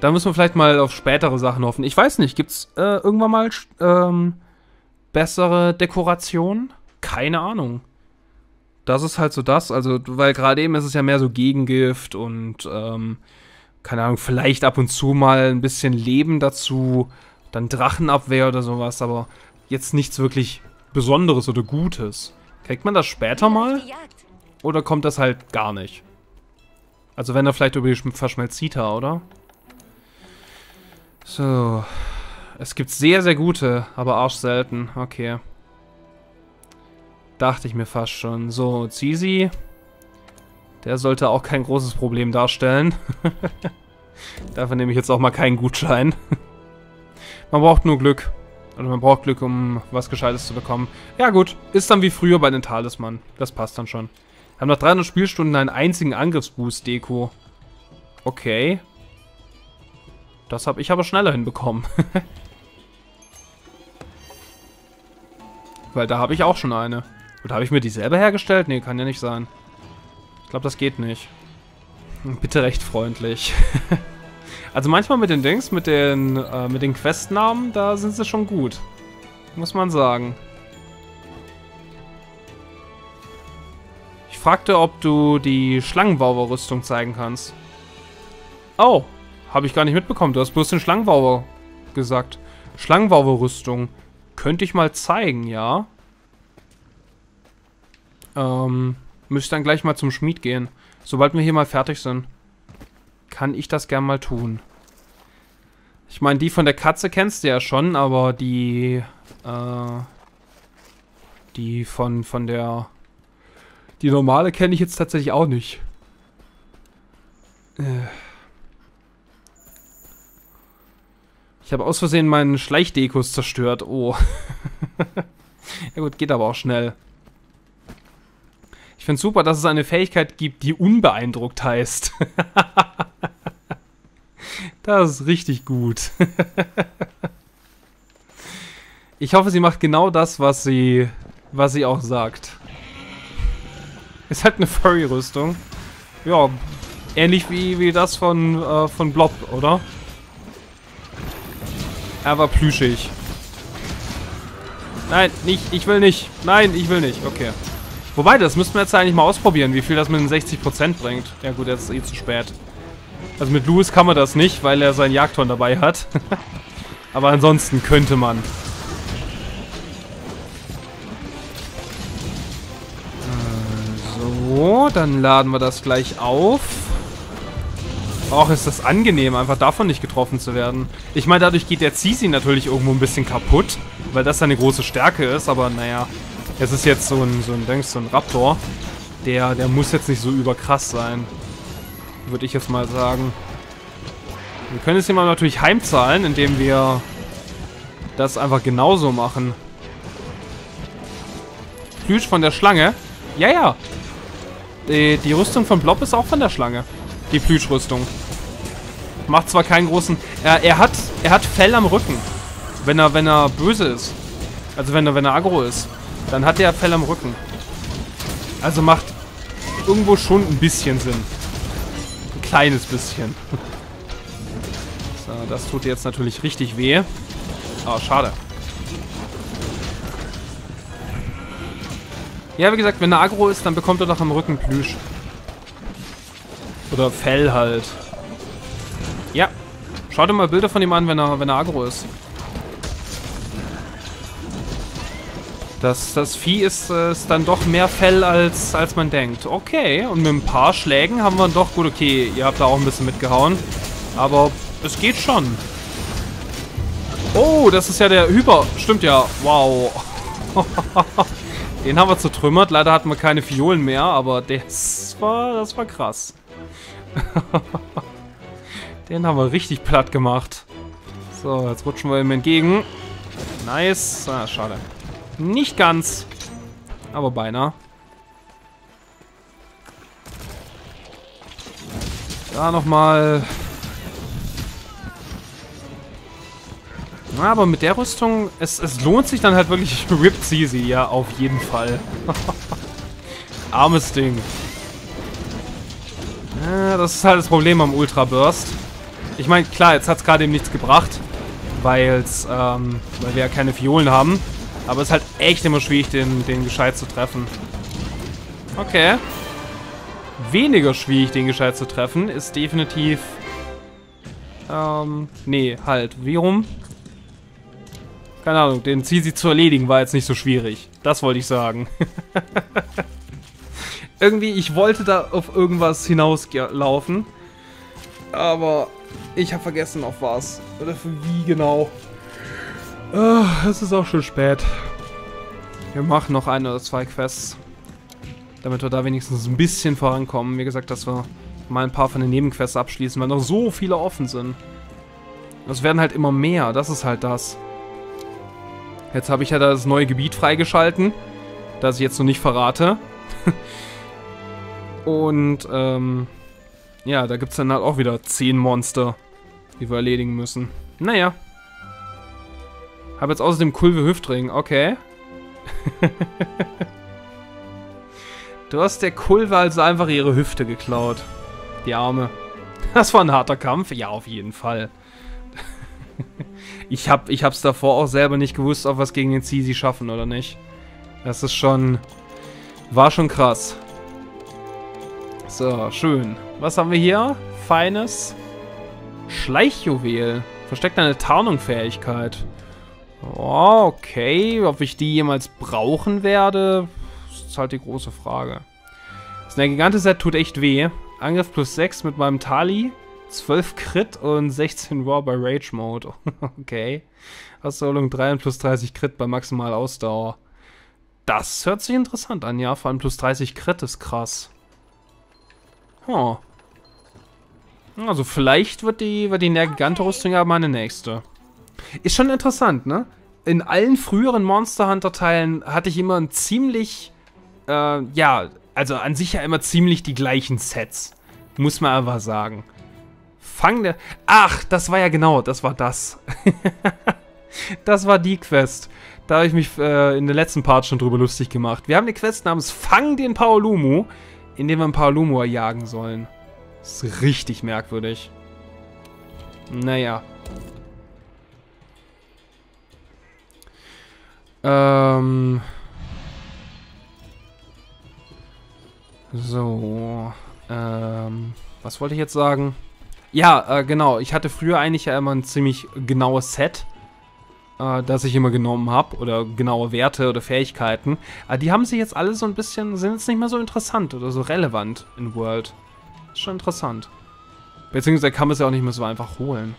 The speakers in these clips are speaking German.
Da müssen wir vielleicht mal auf spätere Sachen hoffen. Ich weiß nicht, gibt's äh, irgendwann mal ähm, bessere Dekorationen? Keine Ahnung. Das ist halt so das, also, weil gerade eben ist es ja mehr so Gegengift und, ähm, keine Ahnung, vielleicht ab und zu mal ein bisschen Leben dazu, dann Drachenabwehr oder sowas, aber jetzt nichts wirklich Besonderes oder Gutes. Kriegt man das später mal? Oder kommt das halt gar nicht? Also wenn er vielleicht über die Verschmelzita, oder? So. Es gibt sehr, sehr gute, aber arsch selten. Okay. Dachte ich mir fast schon. So, Zizi. Der sollte auch kein großes Problem darstellen. Dafür nehme ich jetzt auch mal keinen Gutschein. man braucht nur Glück. Oder man braucht Glück, um was Gescheites zu bekommen. Ja gut, ist dann wie früher bei den Talisman. Das passt dann schon. Wir haben nach 300 Spielstunden einen einzigen Angriffsboost, Deko. Okay. Das habe ich aber schneller hinbekommen. Weil da habe ich auch schon eine. Oder habe ich mir die selber hergestellt? Nee, kann ja nicht sein. Ich glaube, das geht nicht. Bitte recht freundlich. also manchmal mit den Dings, mit den, äh, mit den Questnamen, da sind sie schon gut. Muss man sagen. Ich fragte, ob du die Schlangenbauer-Rüstung zeigen kannst. Oh, habe ich gar nicht mitbekommen. Du hast bloß den Schlangenbauer gesagt. Schlangenbauer-Rüstung. Könnte ich mal zeigen, ja. Ähm, müsste dann gleich mal zum Schmied gehen. Sobald wir hier mal fertig sind, kann ich das gern mal tun. Ich meine, die von der Katze kennst du ja schon, aber die, äh, die von, von der, die normale kenne ich jetzt tatsächlich auch nicht. Äh. Ich habe aus Versehen meinen Schleichdekos zerstört. Oh. ja gut, geht aber auch schnell. Ich finde super, dass es eine Fähigkeit gibt, die unbeeindruckt heißt. das ist richtig gut. ich hoffe, sie macht genau das, was sie, was sie auch sagt. Ist halt eine Furry-Rüstung. Ja, ähnlich wie, wie das von, äh, von Blob, oder? Er war plüschig. Nein, nicht, ich will nicht. Nein, ich will nicht. Okay. Wobei, das müssten wir jetzt eigentlich mal ausprobieren, wie viel das mit den 60% bringt. Ja gut, jetzt ist eh zu spät. Also mit Louis kann man das nicht, weil er sein Jagdhorn dabei hat. Aber ansonsten könnte man. So, dann laden wir das gleich auf. Och, ist das angenehm, einfach davon nicht getroffen zu werden. Ich meine, dadurch geht der Zizi natürlich irgendwo ein bisschen kaputt, weil das seine große Stärke ist, aber naja, es ist jetzt so ein, so ein, denkst, so ein Raptor. Der, der muss jetzt nicht so überkrass sein. Würde ich jetzt mal sagen. Wir können es mal natürlich heimzahlen, indem wir das einfach genauso machen. Plüsch von der Schlange. Ja, ja. Die, die Rüstung von Blob ist auch von der Schlange. Die Plüschrüstung. Macht zwar keinen großen... Er, er, hat, er hat Fell am Rücken. Wenn er, wenn er böse ist. Also wenn er, wenn er aggro ist. Dann hat er Fell am Rücken. Also macht irgendwo schon ein bisschen Sinn. Ein kleines bisschen. so, das tut jetzt natürlich richtig weh. Ah, oh, schade. Ja, wie gesagt, wenn er aggro ist, dann bekommt er doch am Rücken Plüsch. Oder Fell halt. Ja. Schau dir mal Bilder von ihm an, wenn er, wenn er aggro ist. Das, das Vieh ist, äh, ist dann doch mehr Fell, als, als man denkt. Okay, und mit ein paar Schlägen haben wir doch... Gut, okay, ihr habt da auch ein bisschen mitgehauen. Aber es geht schon. Oh, das ist ja der Hyper. Stimmt ja. Wow. Den haben wir zertrümmert. Leider hatten wir keine Fiolen mehr, aber das war, das war krass. Den haben wir richtig platt gemacht. So, jetzt rutschen wir ihm entgegen. Nice. Ah, schade. Nicht ganz. Aber beinahe. Da nochmal. Aber mit der Rüstung, es, es lohnt sich dann halt wirklich Rip Easy, ja, auf jeden Fall. Armes Ding. Das ist halt das Problem am Ultra Burst. Ich meine, klar, jetzt hat es gerade eben nichts gebracht, weil's, ähm, weil wir ja keine Fiolen haben. Aber es ist halt echt immer schwierig, den, den gescheit zu treffen. Okay. Weniger schwierig, den gescheit zu treffen, ist definitiv... Ähm, nee, halt. Wie rum? Keine Ahnung, den sie zu erledigen war jetzt nicht so schwierig. Das wollte ich sagen. Irgendwie, ich wollte da auf irgendwas hinauslaufen. Aber ich habe vergessen, auf was. Oder wie genau. Oh, es ist auch schon spät. Wir machen noch eine oder zwei Quests. Damit wir da wenigstens ein bisschen vorankommen. Wie gesagt, dass wir mal ein paar von den Nebenquests abschließen, weil noch so viele offen sind. Es werden halt immer mehr, das ist halt das. Jetzt habe ich ja das neue Gebiet freigeschalten, das ich jetzt noch nicht verrate. Und, ähm, ja, da gibt es dann halt auch wieder 10 Monster, die wir erledigen müssen. Naja. Habe jetzt außerdem Kulve Hüftring, okay. du hast der Kulve also einfach ihre Hüfte geklaut. Die Arme. Das war ein harter Kampf. Ja, auf jeden Fall. ich, hab, ich hab's davor auch selber nicht gewusst, ob wir es gegen den Zizi schaffen oder nicht. Das ist schon... War schon krass. So, schön. Was haben wir hier? Feines. Schleichjuwel. Versteckt eine Tarnung-Fähigkeit. Oh, okay. Ob ich die jemals brauchen werde, ist halt die große Frage. Das Gigante-Set tut echt weh. Angriff plus 6 mit meinem Tali. 12 Crit und 16 Raw bei Rage Mode. okay. Ausholung 3 und plus 30 Crit bei maximaler Ausdauer. Das hört sich interessant an, ja. Vor allem plus 30 Crit ist krass. Oh. Also vielleicht wird die, wird die Nergigante-Rüstung ja meine nächste. Ist schon interessant, ne? In allen früheren Monster Hunter-Teilen hatte ich immer ein ziemlich, äh, ja, also an sich ja immer ziemlich die gleichen Sets. Muss man einfach sagen. Fang der... Ach, das war ja genau, das war das. das war die Quest. Da habe ich mich äh, in der letzten Part schon drüber lustig gemacht. Wir haben eine Quest namens Fang den Paolumu, in dem wir einen Paolumu jagen sollen. Das ist richtig merkwürdig. Naja. Ähm... So. Ähm, was wollte ich jetzt sagen? Ja, äh, genau. Ich hatte früher eigentlich ja immer ein ziemlich genaues Set, äh, das ich immer genommen habe. Oder genaue Werte oder Fähigkeiten. Aber die haben sich jetzt alle so ein bisschen, sind jetzt nicht mehr so interessant oder so relevant in World. Ist schon interessant. Beziehungsweise kann man es ja auch nicht mehr so einfach holen.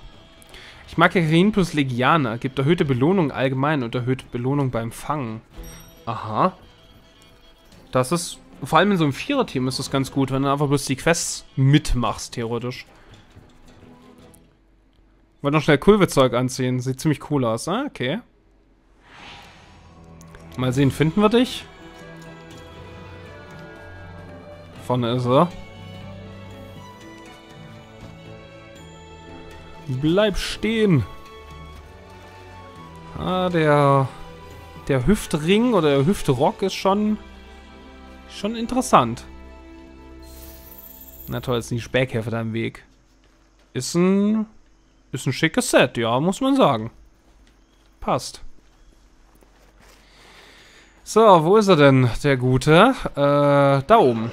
Ich mag Karin plus Legianer. Gibt erhöhte Belohnung allgemein und erhöhte Belohnung beim Fangen. Aha. Das ist vor allem in so einem Vierer-Team ist das ganz gut, wenn du einfach bloß die Quests mitmachst, theoretisch. Wollte noch schnell Kulvezeug anziehen. Sieht ziemlich cool aus. Ah, okay. Mal sehen, finden wir dich? Vorne ist er. Bleib stehen. Ah, der... Der Hüftring oder der Hüftrock ist schon Schon interessant. Na toll, ist die Spähkäfer da im Weg. Ist ein... Ist ein schickes Set, ja, muss man sagen. Passt. So, wo ist er denn, der Gute? Äh, da oben.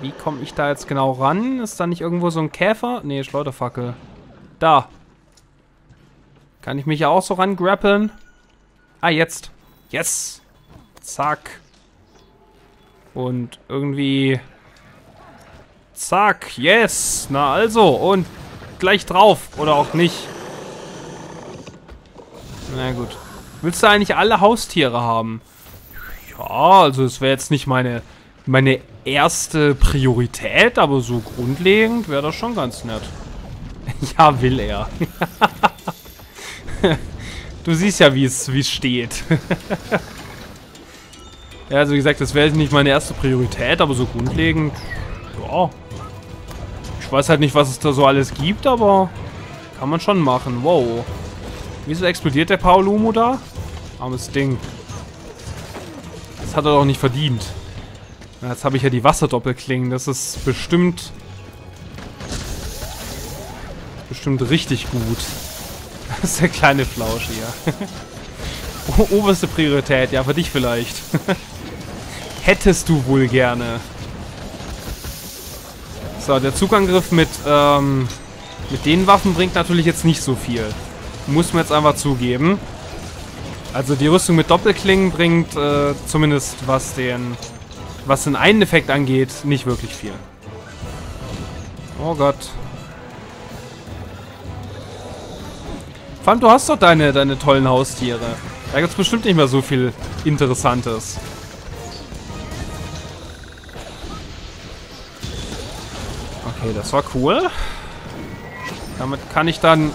Wie komme ich da jetzt genau ran? Ist da nicht irgendwo so ein Käfer? Nee, Schleuderfackel. Da. Kann ich mich ja auch so rangrappeln? Ah, jetzt. Yes. Zack. Und irgendwie... Zack, yes. Na also, und gleich drauf. Oder auch nicht. Na gut. Willst du eigentlich alle Haustiere haben? Ja, also es wäre jetzt nicht meine, meine erste Priorität, aber so grundlegend wäre das schon ganz nett. ja, will er. du siehst ja, wie es steht. Ja, also wie gesagt, das wäre nicht meine erste Priorität, aber so grundlegend, ja. Ich weiß halt nicht, was es da so alles gibt, aber kann man schon machen. Wow. Wieso explodiert der Paolumo da? Armes Ding. Das hat er doch nicht verdient. Jetzt habe ich ja die Wasserdoppelklingen. Das ist bestimmt Bestimmt richtig gut. Das ist der kleine Flausch hier. Oberste Priorität, ja, für dich vielleicht. Hättest du wohl gerne. So, der Zugangriff mit, ähm, mit den Waffen bringt natürlich jetzt nicht so viel. Muss man jetzt einfach zugeben. Also die Rüstung mit Doppelklingen bringt äh, zumindest was den, was den einen Effekt angeht, nicht wirklich viel. Oh Gott. Allem, du hast doch deine, deine tollen Haustiere. Da gibt es bestimmt nicht mehr so viel Interessantes. Okay, das war cool. Damit kann ich dann,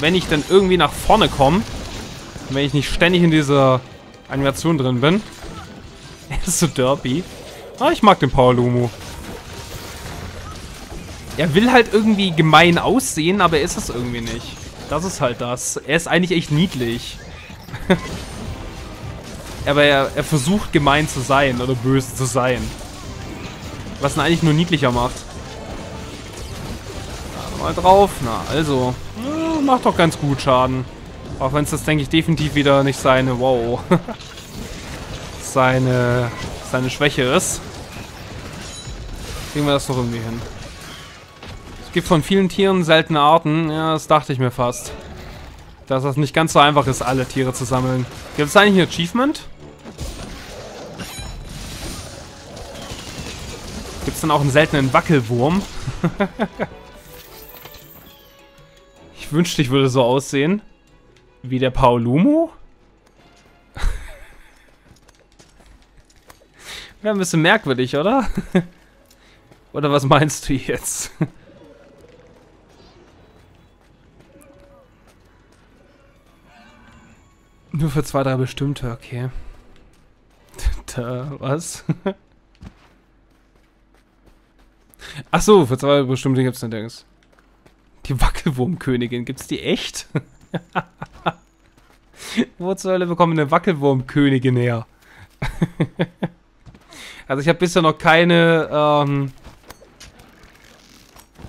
wenn ich dann irgendwie nach vorne komme, wenn ich nicht ständig in dieser Animation drin bin. Er ist so derpy. Ah, ich mag den Paolumu. Er will halt irgendwie gemein aussehen, aber er ist es irgendwie nicht. Das ist halt das. Er ist eigentlich echt niedlich. aber er, er versucht gemein zu sein oder böse zu sein. Was ihn eigentlich nur niedlicher macht mal drauf. Na, also. Ja, macht doch ganz gut Schaden. Auch wenn es das, denke ich, definitiv wieder nicht seine, wow, seine, seine Schwäche ist. Kriegen wir das doch irgendwie hin. Es gibt von vielen Tieren seltene Arten. Ja, das dachte ich mir fast. Dass das nicht ganz so einfach ist, alle Tiere zu sammeln. Gibt es eigentlich ein Achievement? Gibt es dann auch einen seltenen Wackelwurm? Wünschte, ich würde so aussehen. Wie der Paolumo? Wäre ein bisschen merkwürdig, oder? oder was meinst du jetzt? Nur für zwei, drei bestimmte, okay. da, was? Ach so, für zwei bestimmte gibt es eine Dings. Die Wackelwurmkönigin, gibt's die echt? Wo zur Hölle bekommen eine Wackelwurmkönigin her? also ich habe bisher noch keine, ähm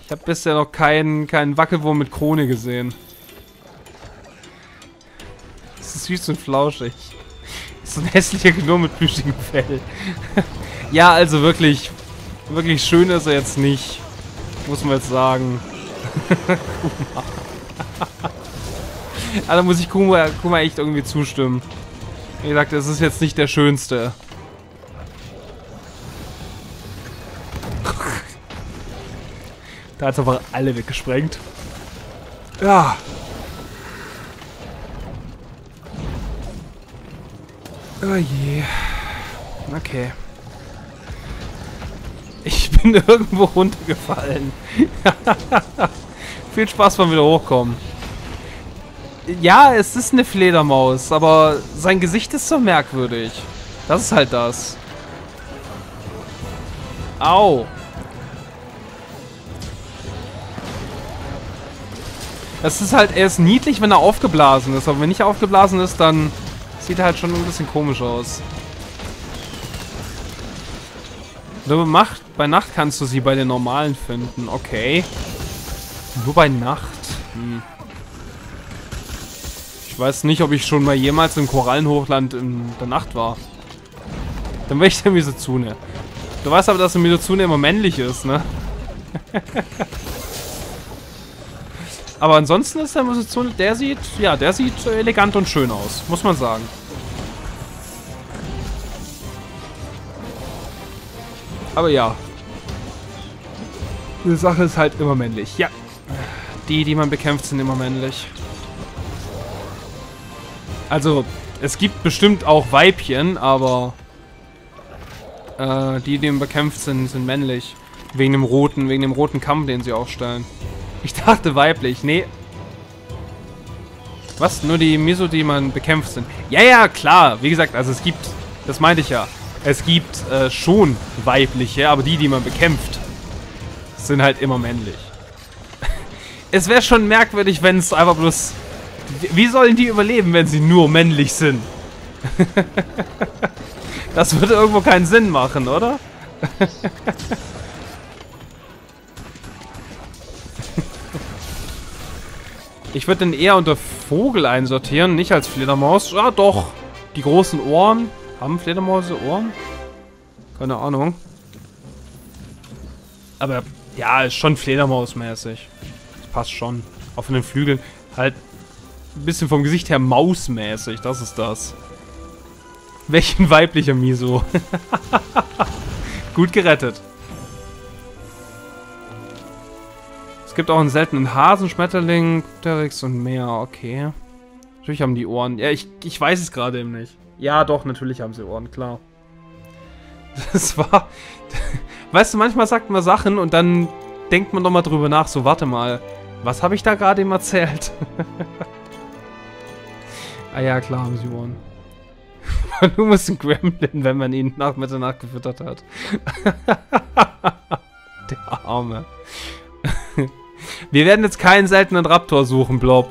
Ich habe bisher noch keinen, keinen Wackelwurm mit Krone gesehen. Das ist süß und flauschig. Das ist ein hässlicher Gnome mit plüschigem Fell. ja, also wirklich, wirklich schön ist er jetzt nicht. Muss man jetzt sagen. Kuma. also muss ich Kuma, Kuma echt irgendwie zustimmen. Wie gesagt, es ist jetzt nicht der schönste. da hat es einfach alle weggesprengt. Ja. Oh je. Okay. Ich bin irgendwo runtergefallen. Viel Spaß beim wieder hochkommen. Ja, es ist eine Fledermaus, aber sein Gesicht ist so merkwürdig. Das ist halt das. Au. Es ist halt, er ist niedlich, wenn er aufgeblasen ist, aber wenn nicht aufgeblasen ist, dann sieht er halt schon ein bisschen komisch aus. Macht, bei Nacht kannst du sie bei den normalen finden. Okay. Nur bei Nacht. Hm. Ich weiß nicht, ob ich schon mal jemals im Korallenhochland in der Nacht war. Dann wäre ich der Misuzune. Du weißt aber, dass der Misuzune immer männlich ist, ne? aber ansonsten ist der Misuzune, der sieht, ja, der sieht elegant und schön aus, muss man sagen. Aber ja. Die Sache ist halt immer männlich. Ja. Die, die man bekämpft, sind immer männlich. Also, es gibt bestimmt auch Weibchen, aber äh, die, die man bekämpft, sind, sind männlich. Wegen dem roten, wegen dem roten Kamm, den sie aufstellen. Ich dachte weiblich. Nee. Was? Nur die Miso, die man bekämpft, sind. Ja, ja, klar. Wie gesagt, also es gibt, das meinte ich ja. Es gibt äh, schon weibliche, aber die, die man bekämpft, sind halt immer männlich. Es wäre schon merkwürdig, wenn es einfach bloß... Wie sollen die überleben, wenn sie nur männlich sind? das würde irgendwo keinen Sinn machen, oder? Ich würde den eher unter Vogel einsortieren, nicht als Fledermaus. Ja, doch. Die großen Ohren. Haben Fledermäuse Ohren? Keine Ahnung. Aber ja, ist schon Fledermausmäßig. Das passt schon. Auch von den Flügeln. Halt ein bisschen vom Gesicht her mausmäßig. Das ist das. Welchen weiblicher Miso. Gut gerettet. Es gibt auch einen seltenen Hasen, Schmetterling, Pterix und mehr. Okay. Natürlich haben die Ohren. Ja, ich, ich weiß es gerade eben nicht. Ja, doch, natürlich haben sie Ohren, klar. Das war... Weißt du, manchmal sagt man Sachen und dann denkt man nochmal drüber nach. So, warte mal. Was habe ich da gerade eben erzählt? ah ja, klar haben sie Ohren. du musst ein Gremlin, wenn man ihn nach Mitternacht gefüttert hat. Der Arme. Wir werden jetzt keinen seltenen Raptor suchen, Blob.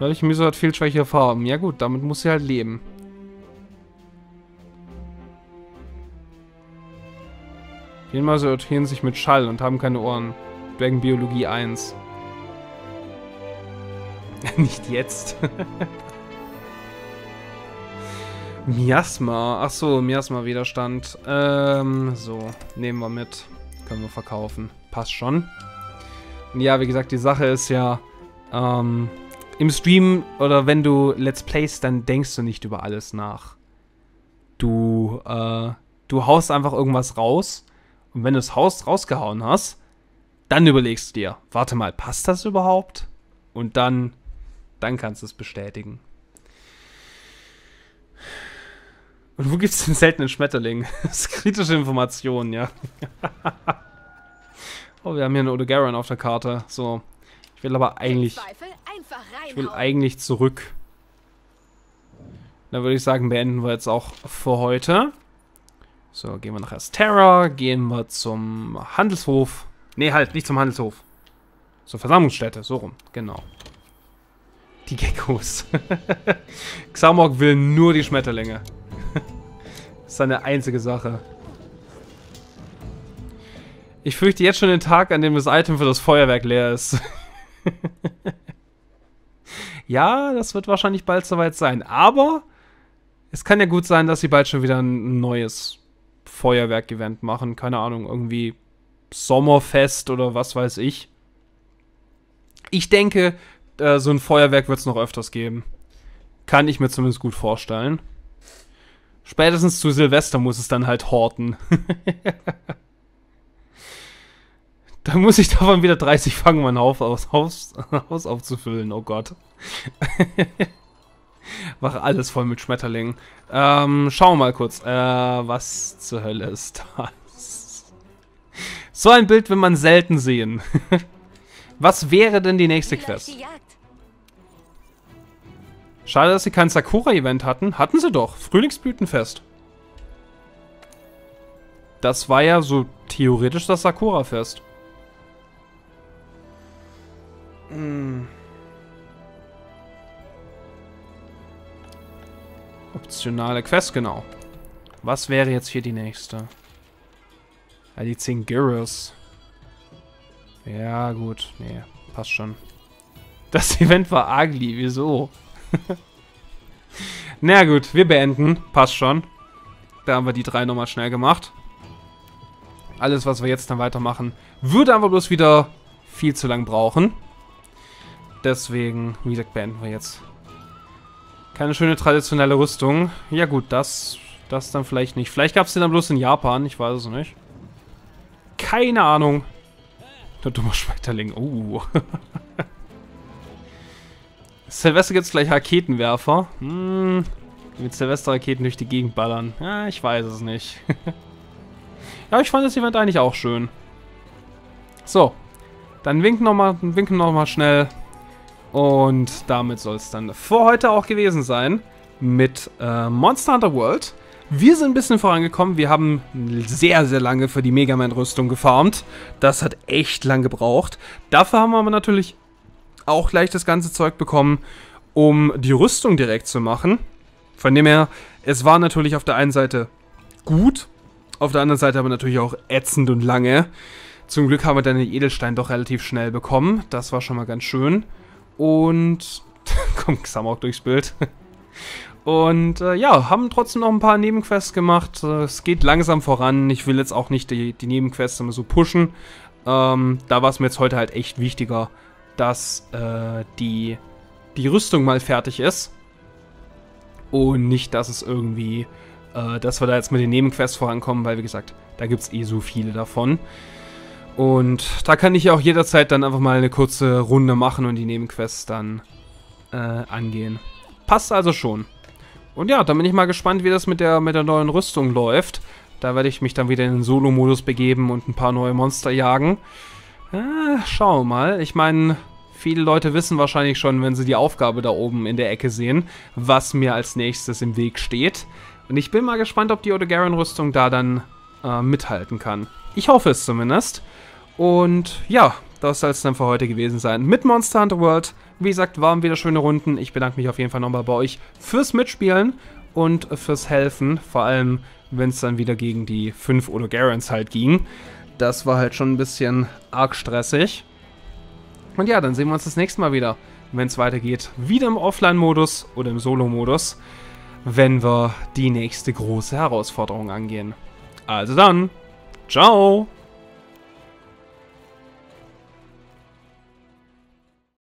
Dadurch Miso hat viel schwächere Farben. Ja gut, damit muss sie halt leben. Vielmehr sortieren sich mit Schall und haben keine Ohren. Wegen Biologie 1. Nicht jetzt. Miasma. Achso, Miasma-Widerstand. Ähm, so. Nehmen wir mit. Können wir verkaufen. Passt schon. Und ja, wie gesagt, die Sache ist ja, ähm, im Stream oder wenn du Let's Plays, dann denkst du nicht über alles nach. Du, äh, du haust einfach irgendwas raus und wenn du das Haus rausgehauen hast, dann überlegst du dir, warte mal, passt das überhaupt? Und dann, dann kannst du es bestätigen. Und wo gibt es den seltenen Schmetterling? Das ist kritische Information, ja. oh, wir haben hier eine Odogaron auf der Karte. So. Ich will aber eigentlich... Ich will eigentlich zurück. Dann würde ich sagen, beenden wir jetzt auch für heute. So, gehen wir nach Asterra, gehen wir zum Handelshof. Ne, halt, nicht zum Handelshof. Zur Versammlungsstätte, so rum, genau. Die Geckos. Xamok will nur die Schmetterlinge. Das ist seine einzige Sache. Ich fürchte jetzt schon den Tag, an dem das Item für das Feuerwerk leer ist. ja, das wird wahrscheinlich bald soweit sein. Aber es kann ja gut sein, dass sie bald schon wieder ein neues Feuerwerk-Event machen. Keine Ahnung, irgendwie Sommerfest oder was weiß ich. Ich denke, äh, so ein Feuerwerk wird es noch öfters geben. Kann ich mir zumindest gut vorstellen. Spätestens zu Silvester muss es dann halt horten. da muss ich davon wieder 30 fangen, mein Haus, Haus, Haus aufzufüllen. Oh Gott. Mach alles voll mit Schmetterlingen. Ähm, schauen wir mal kurz. Äh, was zur Hölle ist das? So ein Bild will man selten sehen. was wäre denn die nächste Quest? Schade, dass sie kein Sakura-Event hatten. Hatten sie doch. Frühlingsblütenfest. Das war ja so theoretisch das Sakura-Fest. Hm. Optionale Quest, genau. Was wäre jetzt hier die nächste? Ja, die 10 Gyros. Ja, gut. Nee, passt schon. Das Event war ugly. Wieso? Na gut, wir beenden. Passt schon. Da haben wir die drei nochmal schnell gemacht. Alles, was wir jetzt dann weitermachen, würde aber bloß wieder viel zu lang brauchen. Deswegen, wie gesagt, beenden wir jetzt. Keine schöne traditionelle Rüstung. Ja gut, das, das dann vielleicht nicht. Vielleicht gab es den dann bloß in Japan, ich weiß es nicht. Keine Ahnung. Der dumme Schmetterling. Uh. Silvester gibt es gleich Raketenwerfer. Hm, mit Silvester-Raketen durch die Gegend ballern. Ja, ich weiß es nicht. ja, ich fand das Event eigentlich auch schön. So, dann winken nochmal noch schnell. Und damit soll es dann für heute auch gewesen sein mit äh, Monster Hunter World. Wir sind ein bisschen vorangekommen. Wir haben sehr, sehr lange für die Mega Man-Rüstung gefarmt. Das hat echt lang gebraucht. Dafür haben wir aber natürlich auch gleich das ganze Zeug bekommen, um die Rüstung direkt zu machen. Von dem her, es war natürlich auf der einen Seite gut, Auf der anderen Seite aber natürlich auch ätzend und lange. Zum Glück haben wir dann den Edelstein doch relativ schnell bekommen. Das war schon mal ganz schön. Und kommt Xamok durchs Bild. Und äh, ja, haben trotzdem noch ein paar Nebenquests gemacht. Äh, es geht langsam voran. Ich will jetzt auch nicht die, die Nebenquests immer so pushen. Ähm, da war es mir jetzt heute halt echt wichtiger, dass äh, die, die Rüstung mal fertig ist. Und nicht, dass es irgendwie, äh, dass wir da jetzt mit den Nebenquests vorankommen, weil wie gesagt, da gibt es eh so viele davon. Und da kann ich auch jederzeit dann einfach mal eine kurze Runde machen und die Nebenquests dann äh, angehen. Passt also schon. Und ja, dann bin ich mal gespannt, wie das mit der, mit der neuen Rüstung läuft. Da werde ich mich dann wieder in den Solo-Modus begeben und ein paar neue Monster jagen. Äh, schauen wir mal. Ich meine, viele Leute wissen wahrscheinlich schon, wenn sie die Aufgabe da oben in der Ecke sehen, was mir als nächstes im Weg steht. Und ich bin mal gespannt, ob die Odogaron-Rüstung da dann äh, mithalten kann. Ich hoffe es zumindest. Und ja, das soll es dann für heute gewesen sein mit Monster Hunter World. Wie gesagt, waren wieder schöne Runden. Ich bedanke mich auf jeden Fall nochmal bei euch fürs Mitspielen und fürs Helfen. Vor allem, wenn es dann wieder gegen die 5 Odogarans halt ging. Das war halt schon ein bisschen arg stressig. Und ja, dann sehen wir uns das nächste Mal wieder, wenn es weitergeht. Wieder im Offline-Modus oder im Solo-Modus, wenn wir die nächste große Herausforderung angehen. Also dann, ciao!